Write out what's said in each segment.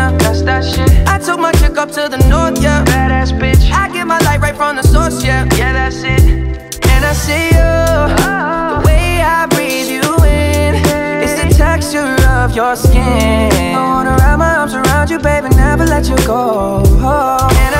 California. That's that shit. I took my chick up to the north, yeah. Badass bitch. I get my light right from the source, yeah. Yeah, that's it. And I see you, the way I breathe you in. It's the texture of your skin. I wanna wrap my arms around you, baby, never let you go. And I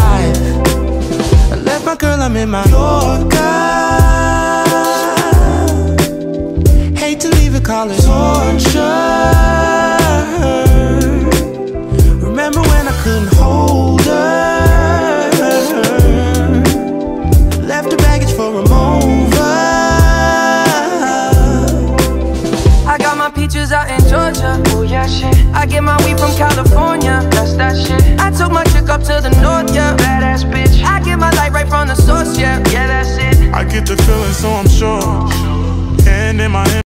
I left my girl, I'm in my Yorker. Hate to leave it, call it torture. Remember when I couldn't hold her? Left her baggage for a mover. I got my peaches out in Georgia. Oh yeah, shit. I get my weed from California. That's that shit. I took my so I'm sure. And in my